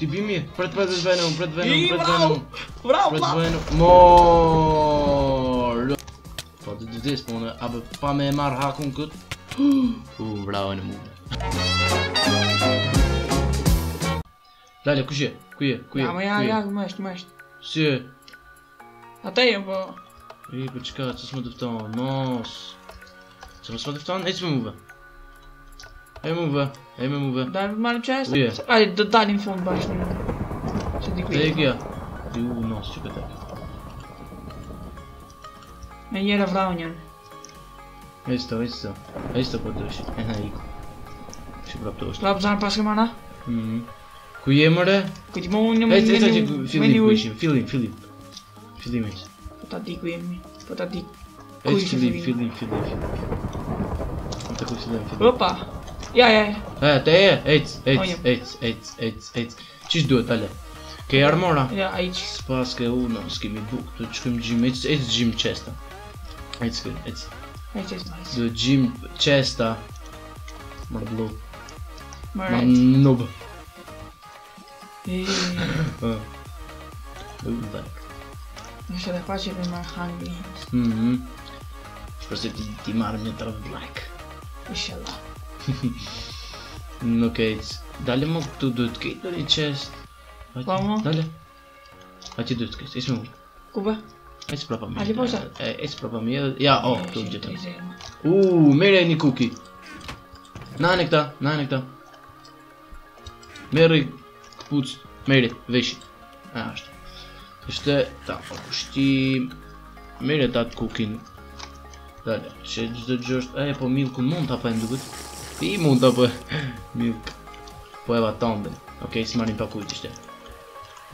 Ti bimi e? Pre të prezvejnën Pre të prezvejnën Ii brau bravo. pa Pre të prezvejnën Moooooo Po të dvides po una Abë pa me e marë haku në këtë Uuu brau e në po. muve Dalia kushje? Kuje? Ja me ja ja Më e shtë më e Si e? A te e po Iba qka qësë me dëfton Nos Qësë me së me dëfton E qësë me muve Ej mm-hmm. mu V, ej mi mu V. Daj malý čas. Je. Aj, daj din fond başlıyor. Tek ya. Diu, nasıl çıkacak? Ben é, vranjam. é, to, é, to. Vezi to é, Și vraptul ăsta. La bzan pască mana? Mhm. Cu e mără? é, timp é, meniu... Vezi, vezi, Filip é, eșim, Filip, Filip. Filip ești. Potati cu é, potati... Vezi, Filip, Filip, Filip. Uite cu Filip, Filip. Opa! Yeah, yeah, yeah. Hea, tăie, eți, eți, eți, eți, eți, eți. Ce-și duhet, alea? Că e armora? Ia, aici. Spască, una, schimbi buc, tu ce cum gym, eți, eți gym chesta. Eți, eți. Aici ești nice. The gym chesta. Mă blu. Mă ah. nub. Eee. Nu știu de face pe mai hungry. Mhm. Sper să te timar mi-a dat like. Inshallah. Në kejtës Dali më këtu duhet të në një qesë Pa më? Dali A ti duhet të kejtë, ishme më Ku po? E prapa Ali po sa? E si prapa Ja, o, këtu gjithë Uuu, mire një kuki Nane këta, nane këta Meri këpucë, Meri veshë E ashtë Kështë ta përkushti po, Mire datë kukinë Dali, që gjithë gjështë E, po mirë ku mund të apajnë duke Ti mund të për Mi Po eva baton dhe Ok, si marim pa kujt ishte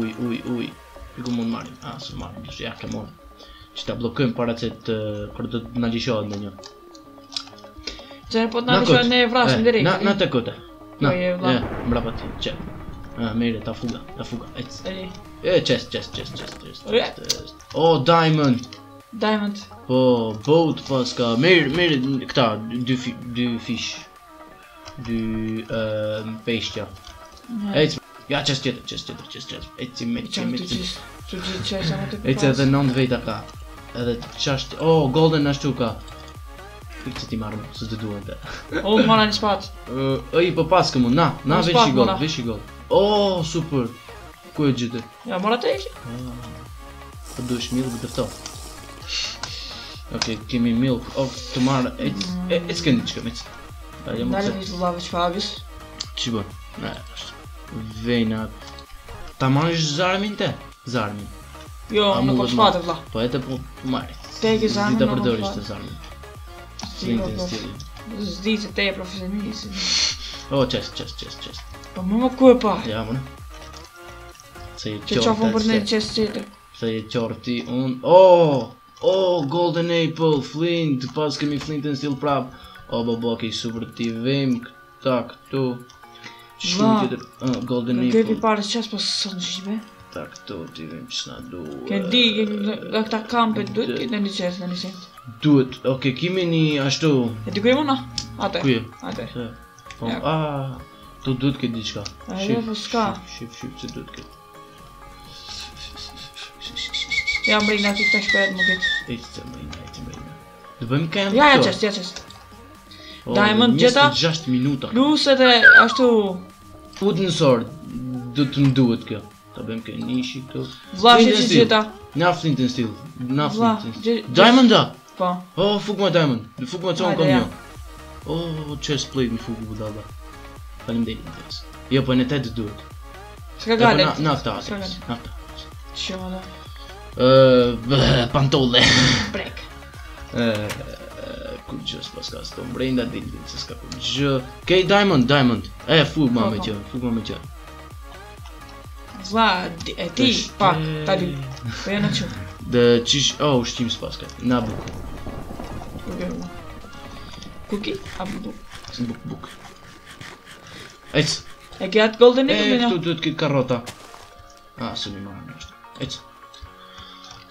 Uj, uj, uj I ku mund marim A, ah, si marim Si ja ke mor Që ta blokujem para që të Kërë të të nëgjishohet dhe një Që e po të nëgjishohet në e vrash eh, në direk Në të këte Në, në, po, mbra rapat ti Që A, ah, mire, ta fuga Ta fuga E, qës, qës, qës, qës, qës, qës, O, diamond Diamond Po, bot, paska Mire, mire, këta Dë fish du euh, peshqa. Ja. Ec, ja çes çes çes çes just çes. Ec me çes me çes. Çes çes çes. Ec edhe non vetë ka. Edhe çes. Oh, golden ashtu ka. Ik ti marr, s'të të duan të. Oh, mora një spat. Ëh, uh, po pas këmu, na, na vesh i gol, vesh i gol. Oh, super. Ku e gjetë? Ja, mora te ishi. Ah. Po duhesh mirë të këto. Okej, kemi milk. Oh, të marr. Ec, ec kënd çka, ec. Dalë një të lavë që fabis Që bërë Në është Vejna Ta ma është zarmin te? Zarmin Jo, në kom shpatë vla Po e të po marit Te ke zarmin në kom shpatë Zdi të po. përdojrë ishte zarmin Zdi të te e profesionisi O, qësë, qësë, qësë, qësë Po më më ku e pa? Ja, më në Që që që fëmë për në në qësë që të Se e qërë ti unë O, o, Golden Apple, Flint Pas kemi Flint në stil prapë O bo bo, ke i super t'i vim, këta, këtu Shumë t'jetër, golden apple Në kërë për parës qësë, për sësën gjime Ta këtu t'i vim, që nga duhet di, kënë këta kam për duhet, kënë në një qërës, në një qërës Duhet, oke, kimi një ashtu E t'i kujem o Ate Kuj Ate Po, a, tu duhet këtë di qëka Shif, shif, shif, shif, shif, që duhet këtë Ja, më rinë ati të shkojet më këtë Ejtë të më ejtë më rinë Dë bëjmë kënë Ja, ja qështë, ja qështë Po, diamond gjeta. 6 minuta. Gruset e ashtu Food and Sword. Do të më duhet kjo. Ta bëjmë kë nishi këtu. Vllash e jetta Na flint and steel. Diamond da. Po. Oh, fuk më Diamond. Do fuk më çon kam Oh, jo. chest plate më fuk më dalla. Faleminderit. Jo, po në tet duhet. Çka gale? Po na ta. Na ta. Çfarë? Ëh, pantolle. Prek Ëh, kur gjë s'pas ka s'to mbrenda dilë se s'ka kur gjë ke diamond diamond e fu ma me gjë fu ma me gjë Vlad, e ti, pak, tali, për po janë aqë Dhe qish, oh, është qimë s'pas ka, në abu Kuki, Së buk, buk Ejtë E këtë golden e këmina? E, këtë duhet këtë karota A, së në marë në është Ejtë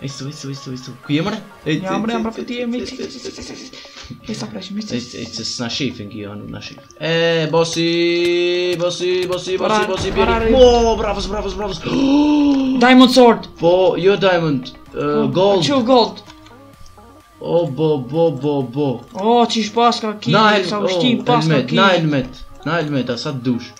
Ai sou, sou, sou, sou. Que é, mano? É, jam é. Não, mano, para fazer tinha mesmo. Que só para chimiche. É, é, é, snashi fingi on, snashi. É, bossi, bossi, bossi, bossi, bossi, bossi. Mo, bravo, bravo, bravo. Diamond sword. Po, jo diamond. gold. Chu gold. O bo bo bo bo. O, ti shpaska aqui. Não, ele só tinha pasta aqui. Não, ele sa Não, dush.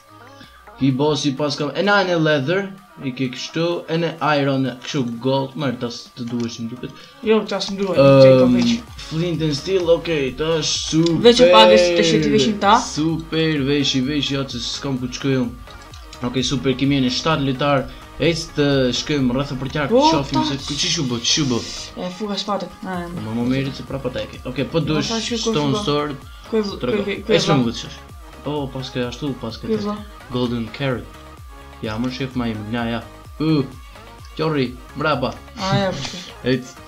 Ki bossi paska. É nine leather i ke kështu e në iron kështu gold mërë të asë të duhesh në duket jo të asë në duhet ehm, që e ka veq flint and steel ok të asë super veq e pagës të shetë i veqin ta super veq i veq atë që s'kam ku të shkoj ok super kemi e në 7 litar e që të shkoj rrëthë për tjarë të shofim se ku që shubo që shubo e fuga shpatë e më më mirë që prapa të eke ok për po po, duesh stone sword e shumë vëtë shosh o paske ashtu paske të golden carrot Ja, më shef ma imë, nja, ja Uuu, qori, mrapa Aja, përë Eci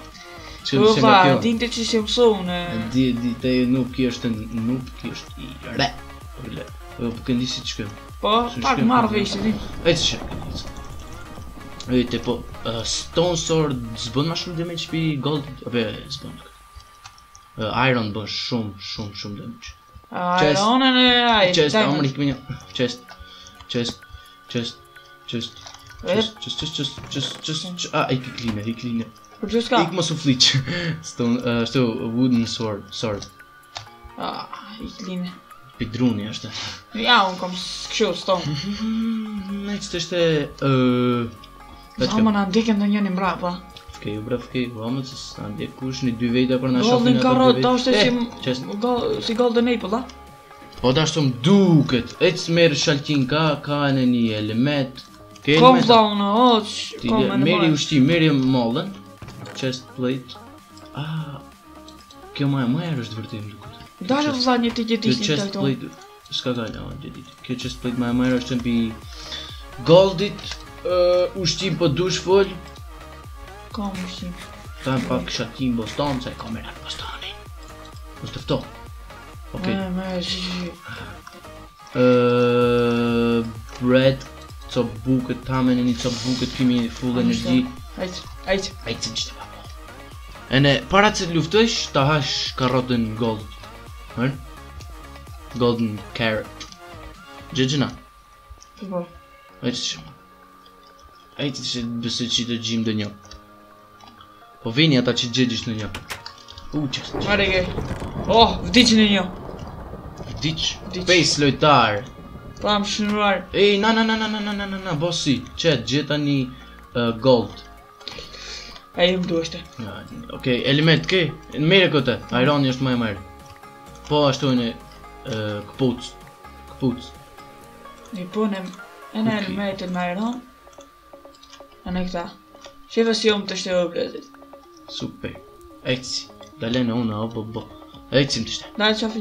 Që në po, shenë kjo Dinë të që shemë së unë di, di, te nuk i është Nuk i është i re Përle E o përkën lisi që këmë Po, pak marrë dhe ishte di Eci shë E po Stone Sword zbën ma shumë damage për gold Ape, zbën Iron bën shumë, shumë, shumë damage Iron e ne, aje, qëtë Just, just, just, just, just, just, just, just, just, ah, ikë klinë, ikë klinë. Për po që ka Ikë më su fliqë. Stone, eh, ashtu wooden sword, sword. Ah, ikë klinë. Pidruni, është. Ja, un kom s'kshu, stone. Eh, më të është, ëë... Uh, Zama më ndikëm në njën mbrapa. Okej, u bref, një dy vejta për na shofinë ato dy vejta. Golden carrot, ashtë eh, si golden apple, a? Po da shumë duket E që merë shaltin ka Ka në një element Kom da unë oq Meri ushti meri mollën Chest plate Ah, Kjo maja maja është vërtim Dalë vëzat një të gjithë një të të të të Kjo të të të të të të të Goldit ushtim për po dush full Ka më ushtim Ta e pak shatim bostan, sa e kamerat bostani Ok. Ah, ma gjë. bread to book a time and it's a book to me full energy. Ai, ai, ai të çdo Ene, para të luftosh, ta hash karrotën gold. Golden carrot. Gjëgjëna. Po. Ai të shumë. Ai të shumë bësë që të gjimë dë një. Po vini ata që gjëgjësh në një. U, qështë. Mare ge. Oh, vdi në një diç face lojtar. Pam po, shënuar. Ej, na na na na na na na na na bossi, Çe gjet tani uh, gold. Ai më duhet. Ok okay, element kë? Në mirë këtë. Ironi është më e mirë. Po ashtu në uh, kputç. Kputç. Ne po ne në element më e ron. Ana këta. Shefa si um të shtë o blezit. Super. Eci dalë në una o bo. Ecim të shtë. Na çafë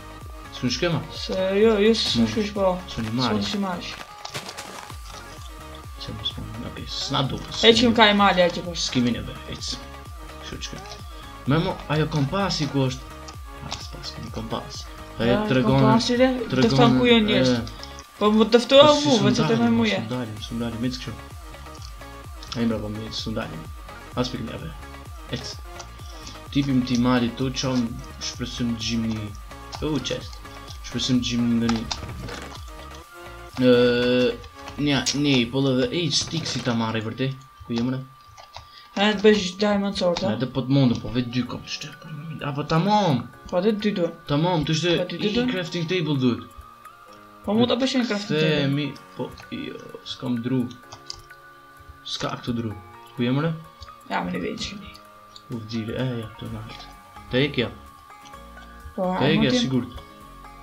Së në shkema? Se, jo, jo së në shkush po. Së në mali. Së në shimash. Se më s'ma, ok, s'na E që më ka i mali, që po. S'kimi në bërë, e që. Shë që kërë. Me mo, ajo kompas i ku është. A, ah, s'pas, këmë kompas. e të regonë. Kompas i dhe, të ku jënë njështë. Po më të fëtoa po, mu, vë që të me muje. Së më dalim, së më dalim, më që. Tipim ti mali të që shpresim të U, qështë. Shpesim të gjimë ndë një Nja, një i pëllë dhe e i ta marri vërte Ku jemë në? E të bëjsh diamond sword, a? Po të pët mundu, po vetë dy kom po, Apo të mom! Po atë dy duhet Të mom, të shte po, i crafting table duhet Po mund të bëjsh një crafting table mi, po, jo, s'kam dru S'ka këtë dru Ku jemë në? Ja, me në vejnë që këni Uf, gjire, e, ja, të naltë Take, ja Take, ja, sigurët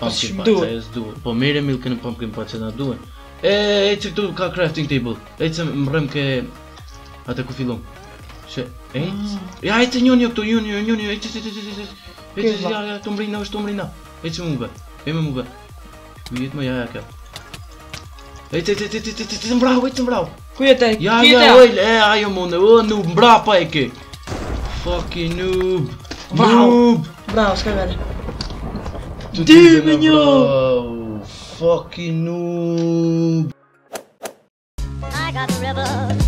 Posso é do it. É é, tipo do Po mirë milkën po më po çana É E ti këtu ka crafting table. É isso? É ke É ku É isso? É Ja, É të É isso? É njënjë, É që, É isso? É që, É që, É isso? É mbrina, É të É isso? É mube, É me É isso? É ja, É kjo. É isso? É që, É që, É isso? É mbrau, É që É isso? É ku É ja? É isso? É ajo É o, É isso? É e É Fucking É isso? É bravo, É vede. two Dude, Fucking noob. I got river.